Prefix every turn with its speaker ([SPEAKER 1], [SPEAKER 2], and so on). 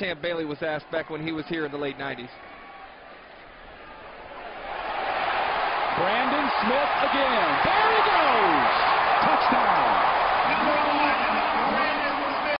[SPEAKER 1] Champ Bailey was asked back when he was here in the late 90s.
[SPEAKER 2] Brandon Smith again.